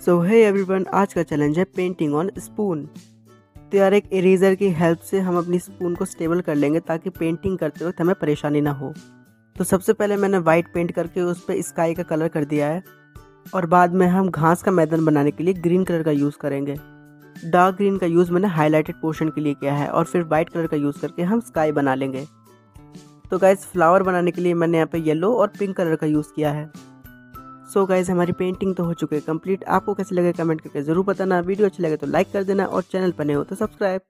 सो है एवरीवन आज का चैलेंज है पेंटिंग ऑन स्पून तो यार एक इरेजर की हेल्प से हम अपनी स्पून को स्टेबल कर लेंगे ताकि पेंटिंग करते वक्त हमें परेशानी ना हो. तो सबसे पहले मैंने वाइट पेंट करके उस पर स्काई का कलर कर दिया है और बाद में हम घास का मैदान बनाने के लिए ग्रीन कलर का यूज़ करेंगे. डार्क ग्रीन का यूज़ मैंने हाईलाइटेड पोर्शन के लिए किया है और फिर वाइट कलर का यूज़ करके हम स्काई बना लेंगे. तो गाइज़ फ्लावर बनाने के लिए मैंने यहाँ पे येलो और पिंक कलर का यूज़ किया है. सो so गाइज़ हमारी पेंटिंग तो हो चुकी है कंप्लीट आपको कैसे लगे कमेंट करके ज़रूर बताना। वीडियो अच्छी लगे तो लाइक कर देना और चैनल पर नहीं हो तो सब्सक्राइब